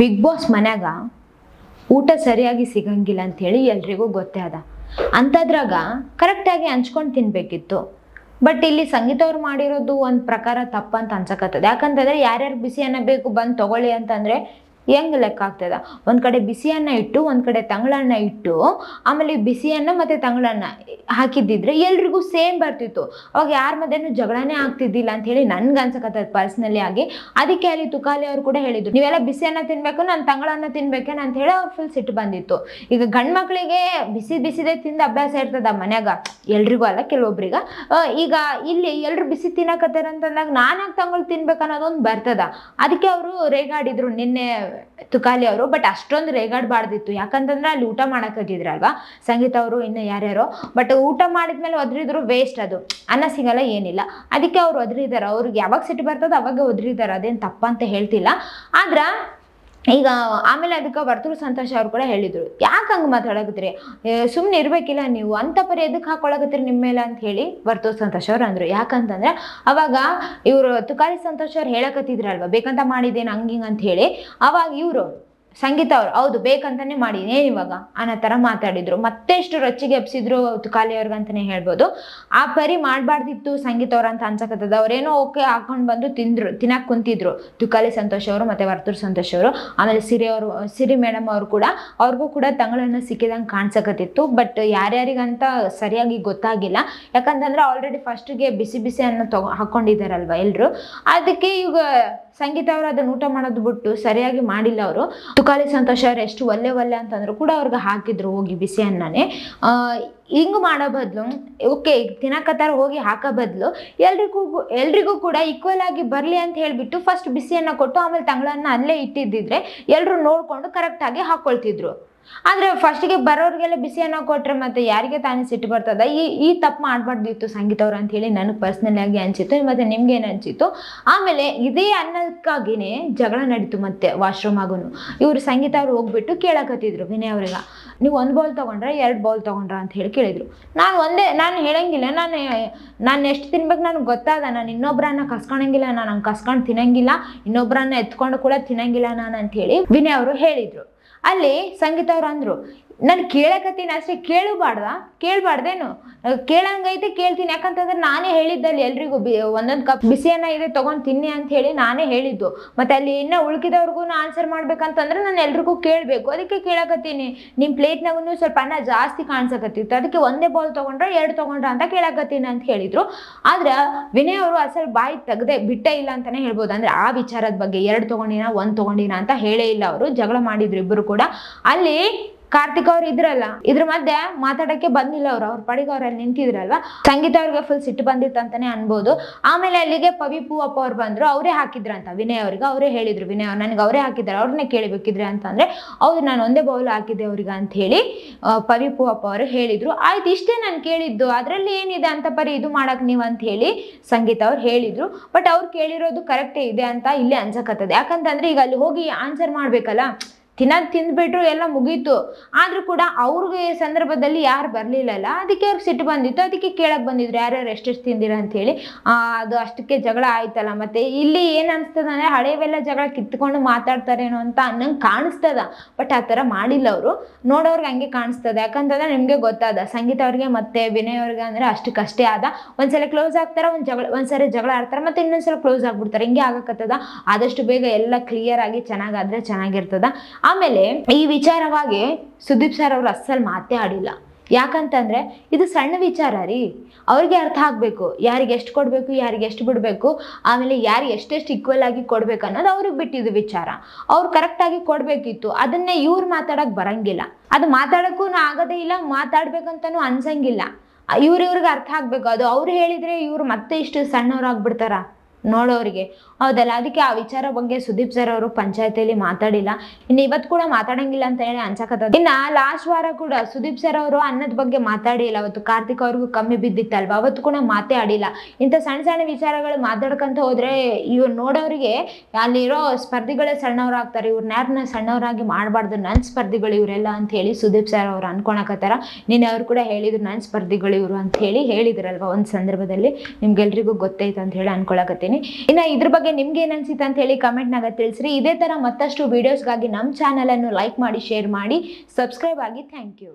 Big boss ಮನ್ಯಾಗ ಊಟ ಸರಿಯಾಗಿ ಸಿಗಂಗಿಲ್ಲ ಅಂಥೇಳಿ ಎಲ್ರಿಗೂ ಗೊತ್ತೇ ಅದ ಅಂಥದ್ರಾಗ ಕರೆಕ್ಟಾಗಿ ಹಂಚ್ಕೊಂಡು ತಿನ್ಬೇಕಿತ್ತು. ಬಟ್ ಇಲ್ಲಿ ಸಂಗೀತ ಅವ್ರು ಮಾಡಿರೋದು ಒಂದು ಪ್ರಕಾರ ತಪ್ಪಂತ ಅನ್ಸಕತ್ತದ. ಯಾಕಂತಂದ್ರೆ ಯಾರ್ಯಾರು ಬಿಸಿ ಅನ್ನ ಬೇಕು ಬಂದು ತಗೊಳ್ಳಿ ಅಂತಂದ್ರೆ ಹೆಂಗ್ ಲೆಕ್ಕ ಆಗ್ತದ? ಒಂದು ಕಡೆ ಬಿಸಿಯನ್ನ ಇಟ್ಟು, ಒಂದು ಕಡೆ ತಂಗಳನ್ನ ಇಟ್ಟು, ಆಮೇಲೆ ಬಿಸಿಯನ್ನ ಮತ್ತೆ ತಂಗಳನ್ನ ಹಾಕಿದ್ದಿದ್ರೆ ಎಲ್ರಿಗೂ ಸೇಮ್ ಬರ್ತಿತ್ತು. ಅವಾಗ ಯಾರ ಮಧ್ಯೆನೂ ಜಗಳನೇ ಆಗ್ತಿದ್ದಿಲ್ಲ ಅಂತ ಹೇಳಿ ನನ್ಗೆ ಅನ್ಸಕತ್ತದ ಪರ್ಸ್ನಲಿ ಆಗಿ. ಅದಕ್ಕೆ ಅಲ್ಲಿ ತುಕಾಲಿ ಅವ್ರು ಕೂಡ ಹೇಳಿದ್ರು, ನೀವೆಲ್ಲ ಬಿಸಿಯನ್ನ ತಿನ್ಬೇಕು, ನಾನು ತಂಗಳನ್ನ ತಿನ್ಬೇಕೇನ? ಅಂತ ಹೇಳಿ ಅವ್ರು ಫುಲ್ ಸಿಟ್ಟು ಬಂದಿತ್ತು. ಈಗ ಗಂಡ್ ಮಕ್ಳಿಗೆ ಬಿಸಿ ಬಿಸಿದೇ ತಿಂದ ಅಭ್ಯಾಸ ಇರ್ತದ ಮನ್ಯಾಗ, ಎಲ್ರಿಗೂ ಅಲ್ಲ ಕೆಲವೊಬ್ರಿಗ. ಈಗ ಇಲ್ಲಿ ಎಲ್ರು ಬಿಸಿ ತಿನ್ನಕತ್ತಾರ ಅಂತಂದಾಗ ನಾನಾಗ ತಂಗಳು ತಿನ್ಬೇಕು ಅನ್ನೋದೊಂದು ಬರ್ತದ. ಅದಕ್ಕೆ ಅವರು ರೇಗಾಡಿದ್ರು, ನಿನ್ನೆ ತುಕಾಲಿ ಅವರು ಬಟ್ ಅಷ್ಟೊಂದು ರೇಗಾಡಬಾರ್ದಿತ್ತು. ಯಾಕಂತಂದ್ರೆ ಅಲ್ಲಿ ಊಟ ಮಾಡಕ್ಕಾಗಿದ್ರಲ್ವಾ? ಸಂಗೀತ ಅವರು ಇನ್ನು ಯಾರ್ಯಾರೋ. ಬಟ್ ಊಟ ಮಾಡಿದ್ಮೇಲೆ ಒದ್ರಿದ್ರು ವೇಸ್ಟ್ ಅದು. ಅನ್ನ ಸಿಗಲ್ಲ, ಏನಿಲ್ಲ. ಅದಕ್ಕೆ ಅವ್ರು ಒದ್ರಿದ್ದಾರೆ ಅವ್ರಿಗೆ ಯಾವಾಗ ಸಿಟ್ಟು ಬರ್ತದ ಅವಾಗ ಒದ್ರಿದ್ದಾರೆ ಅದೇನು ತಪ್ಪಂತ ಹೇಳ್ತಿಲ್ಲ. ಆದ್ರ ಈಗ ಆಮೇಲೆ ಅದಕ್ಕೆ ವರ್ತೂರು ಸಂತೋಷ್ ಅವ್ರು ಕೂಡ ಹೇಳಿದ್ರು. ಯಾಕೆ ಹಂಗೆ ಮಾತಾಡಕತ್ತೀರಿ? ಸುಮ್ಮನೆ ಇರ್ಬೇಕಿಲ್ಲ ನೀವು. ಅಂತ ಪರಿ ಎದಕ್ಕೆ ಹಾಕೊಳಕತ್ತೀರಿ ನಿಮ್ಮ ಮೇಲೆ ಅಂತ ಹೇಳಿ ವರ್ತೂರು ಸಂತೋಷ್ ಅವ್ರು ಅಂದರು. ಯಾಕಂತಂದ್ರೆ ಅವಾಗ ಇವರು ತುಕಾರಿ ಸಂತೋಷ್ ಅವ್ರು ಹೇಳಕತ್ತಿದ್ರಲ್ವಾ, ಬೇಕಂತ ಮಾಡಿದ್ದೇನೆ ಹಂಗೆ ಹಿಂಗೆ ಅಂತ ಹೇಳಿ. ಅವಾಗ ಇವರು ಸಂಗೀತ ಅವ್ರು, ಹೌದು, ಬೇಕಂತಾನೆ ಮಾಡಿ ಏನ್ ಇವಾಗ? ಅನ್ನೋ ಥರ ಮಾತಾಡಿದ್ರು. ಮತ್ತೆಷ್ಟು ರೊಚ್ಚಿಗೆ ಎಬ್ಸಿದ್ರು ತುಕಾಲಿ ಅವ್ರಿಗೆ ಅಂತಾನೆ ಹೇಳ್ಬೋದು. ಆ ಪರಿ ಮಾಡಬಾರ್ದಿತ್ತು ಸಂಗೀತ ಅವ್ರ ಅಂತ ಅನ್ಸಕತ್ತದ. ಅವ್ರೇನೋ ಓಕೆ ಹಾಕೊಂಡು ಬಂದು ತಿಂದ್ರು, ತಿನ್ನಕ್ ಕುಂತಿದ್ರು. ತುಕಾಲಿ ಸಂತೋಷ್ ಅವರು ಮತ್ತೆ ವರ್ತೂರ್ ಸಂತೋಷ್ ಅವರು. ಆಮೇಲೆ ಸಿರಿ ಅವರು, ಸಿರಿ ಮೇಡಮ್ ಅವರು ಕೂಡ, ಅವ್ರಿಗೂ ಕೂಡ ತಂಗಳನ್ನ ಸಿಕ್ಕಿದಂಗೆ ಕಾಣಿಸಕತ್ತಿತ್ತು. ಬಟ್ ಯಾರ್ಯಾರಿಗಂತ ಸರಿಯಾಗಿ ಗೊತ್ತಾಗಿಲ್ಲ. ಯಾಕಂತಂದ್ರೆ ಆಲ್ರೆಡಿ ಫಸ್ಟ್ಗೆ ಬಿಸಿ ಬಿಸಿ ಅನ್ನ ತಗೊ ಹಾಕೊಂಡಿದ್ದಾರಲ್ವ ಎಲ್ರು. ಅದಕ್ಕೆ ಈಗ ಸಂಗೀತ ಅವರು ಅದನ್ನ ಊಟ ಮಾಡೋದು ಬಿಟ್ಟು ಸರಿಯಾಗಿ ಮಾಡಿಲ್ಲ ಅವರು. ತುಕಾಲಿ ಸಂತೋಷ್ ಅವ್ರು ಎಷ್ಟು ಒಲ್ಲೆ ಒಲ್ಲೆ ಅಂತಂದ್ರು ಕೂಡ ಅವ್ರಿಗೆ ಹಾಕಿದ್ರು ಹೋಗಿ ಬಿಸಿ ಅನ್ನನೇ. ಹಿಂಗ್ ಮಾಡೋ ಬದಲು ಓಕೆ ತಿನ್ನಕತ್ತಾರ ಹೋಗಿ ಹಾಕೋ ಬದಲು, ಎಲ್ರಿಗೂ ಎಲ್ರಿಗೂ ಕೂಡ ಈಕ್ವಲ್ ಆಗಿ ಬರಲಿ ಅಂತ ಹೇಳಿಬಿಟ್ಟು ಫಸ್ಟ್ ಬಿಸಿಯನ್ನ ಕೊಟ್ಟು ಆಮೇಲೆ ತಂಗಳನ್ನ ಅಲ್ಲೇ ಇಟ್ಟಿದ್ದಿದ್ರೆ ಎಲ್ಲರೂ ನೋಡ್ಕೊಂಡು ಕರೆಕ್ಟಾಗಿ ಹಾಕೊಳ್ತಿದ್ರು. ಆದ್ರೆ ಫಸ್ಟಿಗೆ ಬರೋರಿಗೆಲ್ಲ ಬಿಸಿ ಅನ್ನ ಕೊಟ್ರೆ ಮತ್ತೆ ಯಾರಿಗೆ ತಾನೇ ಸಿಟ್ಟು ಬರ್ತದ? ಈ ಈ ತಪ್ಪು ಮಾಡಬಾರ್ದಿತ್ತು ಸಂಗೀತ ಅವರು ಅಂತ ಹೇಳಿ ನನಗೆ ಪರ್ಸನಲ್ ಆಗಿ ಅನ್ಸಿತ್ತು, ಮತ್ತೆ ನಿಮ್ಗೆ ಏನು ಅನ್ಸಿತ್ತು? ಆಮೇಲೆ ಇದೇ ಅನ್ನಕ್ಕಾಗಿನೇ ಜಗಳ ನಡೀತು ಮತ್ತೆ ವಾಶ್ರೂಮ್ ಆಗುನು. ಇವರು ಸಂಗೀತ ಅವ್ರು ಹೋಗ್ಬಿಟ್ಟು ಕೇಳಕತ್ತಿದ್ರು ವಿನಯ್ ಅವ್ರಿಗೆ ನೀವು ಒಂದು ಬೌಲ್ ತೊಗೊಂಡ್ರೆ, ಎರಡು ಬೌಲ್ ತೊಗೊಂಡ್ರ? ಅಂತ ಹೇಳಿ ಕೇಳಿದ್ರು. ನಾನು ಒಂದೇ, ನಾನು ಹೇಳಂಗಿಲ್ಲ, ನಾನು ನಾನು ಎಷ್ಟು ತಿನ್ಬೇಕು ನನಗೆ ಗೊತ್ತಾದ. ನಾನು ಇನ್ನೊಬ್ರನ್ನ ಕಸ್ಕೊಳಂಗಿಲ್ಲ ನಾನು ಹಂಗೆ ಕಸ್ಕೊಂಡು ತಿನ್ನಂಗಿಲ್ಲ, ಇನ್ನೊಬ್ರನ್ನ ಎತ್ಕೊಂಡು ಕೂಡ ತಿನ್ನಂಗಿಲ್ಲ ನಾನು ಅಂತ ಹೇಳಿ ವಿನಯ್ ಅವರು ಹೇಳಿದ್ರು. ಅಲ್ಲಿ ಸಂಗೀತ ಅವ್ರು ಅಂದ್ರು ನಾನು ಕೇಳಕತ್ತೀನಿ ಅಷ್ಟೇ, ಕೇಳಬಾರ್ದ? ಕೇಳಬಾರ್ದೇನು? ಕೇಳಂಗೈತೆ, ಕೇಳ್ತೀನಿ. ಯಾಕಂತಂದ್ರೆ ನಾನೇ ಹೇಳಿದ್ದಲ್ಲಿ ಎಲ್ರಿಗೂ ಬಿ, ಒಂದೊಂದು ಕಪ್ ಬಿಸಿಯನ್ನ ಇದೆ, ತೊಗೊಂಡು ತಿನ್ನಿ ಅಂತ ಹೇಳಿ ನಾನೇ ಹೇಳಿದ್ದು. ಮತ್ತೆ ಅಲ್ಲಿ ಇನ್ನೂ ಉಳ್ಕಿದವ್ರಿಗೂ ಆನ್ಸರ್ ಮಾಡ್ಬೇಕಂತಂದ್ರೆ ನಾನು ಎಲ್ರಿಗೂ ಕೇಳಬೇಕು. ಅದಕ್ಕೆ ಕೇಳಕತ್ತೀನಿ. ನಿಮ್ಮ ಪ್ಲೇಟ್ನಾಗೂ ಸ್ವಲ್ಪ ಅನ್ನ ಜಾಸ್ತಿ ಕಾಣಿಸಕತ್ತಿತ್ತು. ಅದಕ್ಕೆ ಒಂದೇ ಬೌಲ್ ತೊಗೊಂಡ್ರೆ, ಎರಡು ತೊಗೊಂಡ್ರ ಅಂತ ಕೇಳಕತ್ತೀನಿ ಅಂತ ಹೇಳಿದ್ರು. ಆದ್ರೆ ವಿನಯ್ ಅವರು ಅಸಲ್ ಬಾಯಿ ತೆಗ್ದೆ ಬಿಟ್ಟೇ ಇಲ್ಲ ಅಂತಾನೆ ಹೇಳ್ಬೋದು. ಅಂದ್ರೆ ಆ ವಿಚಾರದ ಬಗ್ಗೆ, ಎರಡು ತೊಗೊಂಡಿನ, ಒಂದು ತೊಗೊಂಡಿನ ಅಂತ ಹೇಳೇ ಇಲ್ಲ ಅವರು. ಜಗಳ ಮಾಡಿದ್ರು ಇಬ್ಬರು ಕೂಡ. ಅಲ್ಲಿ ಕಾರ್ತಿಕ್ ಅವ್ರು ಇದ್ರಲ್ಲ, ಇದ್ರ ಮಧ್ಯೆ ಮಾತಾಡಕ್ಕೆ ಬಂದಿಲ್ಲ ಅವ್ರು, ಅವ್ರ ಪಡಿಗೆ ಅವ್ರಲ್ಲಿ ನಿಂತಿದ್ರಲ್ವಾ? ಸಂಗೀತ ಅವ್ರಿಗೆ ಫುಲ್ ಸಿಟ್ಟು ಬಂದಿತ್ತು ಅಂತಾನೆ ಅನ್ಬೋದು. ಆಮೇಲೆ ಅಲ್ಲಿಗೆ ಪವಿ ಪೂವಪ್ಪ ಅವ್ರು ಬಂದ್ರು, ಅವರೇ ಹಾಕಿದ್ರಂತ. ವಿನಯ್ ಅವ್ರಿಗೆ, ಅವರೇ ಹೇಳಿದ್ರು, ವಿನಯ್ ಅವ್ರು ನನಗೆ ಅವರೇ ಹಾಕಿದ್ದಾರೆ, ಅವ್ರನ್ನೇ ಕೇಳಬೇಕಿದ್ರೆ ಅಂತಂದ್ರೆ, ಹೌದು, ನಾನು ಒಂದೇ ಬೌಲ್ ಹಾಕಿದ್ದೆ ಅವ್ರಿಗೆ ಅಂತ ಹೇಳಿ ಪವಿ ಪೂವಪ್ಪ ಅವರು ಹೇಳಿದ್ರು. ಆಯ್ತು, ಇಷ್ಟೇ ನಾನು ಕೇಳಿದ್ದು, ಅದರಲ್ಲಿ ಏನಿದೆ ಅಂತ ಪರಿ ಇದು ಮಾಡಕ್ ನೀವು ಅಂತ ಹೇಳಿ ಸಂಗೀತ ಅವ್ರು ಹೇಳಿದ್ರು. ಬಟ್ ಅವ್ರು ಕೇಳಿರೋದು ಕರೆಕ್ಟೇ ಇದೆ ಅಂತ ಇಲ್ಲಿ ಅನ್ಸಕತ್ತದೆ. ಯಾಕಂತಂದ್ರೆ ಈಗ ಅಲ್ಲಿ ಹೋಗಿ ಆನ್ಸರ್ ಮಾಡ್ಬೇಕಲ್ಲ ತಿನ್ನೋದು ತಿಂದ್ಬಿಟ್ರು ಎಲ್ಲ ಮುಗೀತು. ಆದರೂ ಕೂಡ ಅವ್ರಿಗೆ ಸಂದರ್ಭದಲ್ಲಿ ಯಾರು ಬರಲಿಲ್ಲಲ್ಲ ಅದಕ್ಕೆ ಅವ್ರಿಗೆ ಸಿಟ್ಟು ಬಂದಿತ್ತು. ಅದಕ್ಕೆ ಕೇಳಕ್ಕೆ ಬಂದಿದ್ರು ಯಾರ್ಯಾರು ಎಷ್ಟೆಷ್ಟು ತಿಂದಿರ? ಆ, ಅದು ಅಷ್ಟಕ್ಕೆ ಜಗಳ ಆಯ್ತಲ್ಲ. ಮತ್ತೆ ಇಲ್ಲಿ ಏನು ಅನಿಸ್ತದೆ ಅಂದ್ರೆ ಹಳೆವೆಲ್ಲ ಜಗಳ ಕಿತ್ಕೊಂಡು ಮಾತಾಡ್ತಾರೇನೋ ಅಂತ ಅನ್ನಂಗೆ ಕಾಣಿಸ್ತದ. ಬಟ್ ಆ ಥರ ಮಾಡಿಲ್ಲ ಅವರು. ನೋಡೋರ್ಗೆ ಹಂಗೆ ಕಾಣಿಸ್ತದೆ. ಯಾಕಂತಂದ್ರೆ ನಿಮಗೆ ಗೊತ್ತಾದ. ಸಂಗೀತ ಅವ್ರಿಗೆ ಮತ್ತೆ ವಿನಯ್ ಅವ್ರಿಗೆ ಅಂದ್ರೆ ಅಷ್ಟಕ್ಕಷ್ಟೇ ಆದ. ಒಂದ್ಸಲ ಕ್ಲೋಸ್ ಆಗ್ತಾರೆ ಒಂದು ಜಗಳ ಒಂದ್ಸರಿ ಜಗಳ ಆಡ್ತಾರೆ ಮತ್ತೆ ಇನ್ನೊಂದ್ಸಲ ಕ್ಲೋಸ್ ಆಗ್ಬಿಡ್ತಾರೆ. ಹಿಂಗೆ ಆಗಕತ್ತದ. ಆದಷ್ಟು ಬೇಗ ಎಲ್ಲ ಕ್ಲಿಯರ್ ಆಗಿ ಚೆನ್ನಾಗಾದ್ರೆ ಚೆನ್ನಾಗಿರ್ತದ. ಆಮೇಲೆ ಈ ವಿಚಾರವಾಗಿ ಸುದೀಪ್ ಸರ್ ಅವರು ಅಸ್ಸಲ್ ಮಾತೇ ಆಡಿಲ್ಲ. ಯಾಕಂತಂದ್ರೆ, ಇದು ಸಣ್ಣ ವಿಚಾರ ರೀ. ಅವ್ರಿಗೆ ಅರ್ಥ ಆಗ್ಬೇಕು. ಯಾರಿಗೆ ಎಷ್ಟು ಕೊಡಬೇಕು, ಯಾರಿಗೆ ಎಷ್ಟು ಬಿಡಬೇಕು, ಆಮೇಲೆ ಯಾರು ಎಷ್ಟೆಷ್ಟು ಈಕ್ವಲ್ ಆಗಿ ಕೊಡ್ಬೇಕು ಅನ್ನೋದು ಅವ್ರಿಗೆ ಬಿಟ್ಟಿದ್ದು ವಿಚಾರ. ಅವ್ರು ಕರೆಕ್ಟಾಗಿ ಕೊಡಬೇಕಿತ್ತು. ಅದನ್ನೇ ಇವ್ರು ಮಾತಾಡಕ್ ಬರಂಗಿಲ್ಲ. ಅದು ಮಾತಾಡಕ್ಕೂ ಆಗೋದೇ ಇಲ್ಲ, ಮಾತಾಡ್ಬೇಕಂತನೂ ಅನ್ಸಂಗಿಲ್ಲ. ಇವ್ರ ಇವ್ರಿಗೆ ಅರ್ಥ ಆಗ್ಬೇಕು. ಅದು ಅವ್ರು ಹೇಳಿದ್ರೆ ಇವ್ರು ಮತ್ತೆ ಇಷ್ಟು ಸಣ್ಣವ್ರಾಗ್ಬಿಡ್ತಾರ ನೋಡೋರಿಗೆ. ಹೌದಲ್ಲ, ಅದಕ್ಕೆ ಆ ವಿಚಾರ ಬಗ್ಗೆ ಸುದೀಪ್ ಸರ್ ಅವರು ಪಂಚಾಯತಿಯಲ್ಲಿ ಮಾತಾಡಿಲ್ಲ. ಇನ್ನು ಇವತ್ತು ಕೂಡ ಮಾತಾಡಂಗಿಲ್ಲ ಅಂತ ಹೇಳಿ ಅನ್ಸಕತ್ತದ. ಇನ್ನ ಲಾಸ್ಟ್ ವಾರ ಕೂಡ ಸುದೀಪ್ ಸರ್ ಅವರು ಅನ್ನದ ಬಗ್ಗೆ ಮಾತಾಡಿಲ್ಲ ಅವತ್ತು ಕಾರ್ತಿಕ್ ಅವ್ರಿಗೂ ಕಮ್ಮಿ ಬಿದ್ದಿತ್ತಲ್ವಾ? ಅವತ್ತು ಕೂಡ ಮಾತೇ ಆಡಿಲ್ಲ. ಇಂಥ ಸಣ್ಣ ಸಣ್ಣ ವಿಚಾರಗಳು ಮಾತಾಡ್ಕೊಂತ ಹೋದ್ರೆ ಇವ್ರು ನೋಡೋರಿಗೆ ಅಲ್ಲಿರೋ ಸ್ಪರ್ಧಿಗಳೇ ಸಣ್ಣವರಾಗ್ತಾರೆ. ಇವ್ರನ್ನ ಯಾರನ್ನ ಸಣ್ಣವರಾಗಿ ಮಾಡಬಾರ್ದು? ನನ್ನ ಸ್ಪರ್ಧಿಗಳು ಇವರೆಲ್ಲ ಅಂತ ಹೇಳಿ ಸುದೀಪ್ ಸರ್ ಅವ್ರು ಅನ್ಕೊಳಕತ್ತಾರ. ನಿನ್ನೆ ಅವ್ರು ಕೂಡ ಹೇಳಿದ್ರು ನನ್ನ ಸ್ಪರ್ಧಿಗಳು ಇವರು ಅಂತ ಹೇಳಿ ಹೇಳಿದ್ರಲ್ವಾ ಒಂದು ಸಂದರ್ಭದಲ್ಲಿ? ನಿಮ್ಗೆಲ್ರಿಗೂ ಗೊತ್ತೈತೆ ಅಂತ ಹೇಳಿ ಅನ್ಕೊಳಕತ್ತೀನಿ. ಇದ್ದೀನಿ ಇನ್ನು ಇದ್ರ ಬಗ್ಗೆ ನಿಮ್ಗೆ ಏನ್ ಅನ್ಸಿತ್ತು ಅಂತ ಹೇಳಿ ಕಮೆಂಟ್ನಾಗ ತಿಳಿಸ್ರಿ. ಇದೇ ತರ ಮತ್ತಷ್ಟು ವಿಡಿಯೋಸ್ಗಾಗಿ ನಮ್ಮ ಚಾನಲನ್ನು ಲೈಕ್ ಮಾಡಿ ಶೇರ್ ಮಾಡಿ. ಸಬ್ಸ್ಕ್ರೈಬ್ ಆಗಿ ಥ್ಯಾಂಕ್ ಯು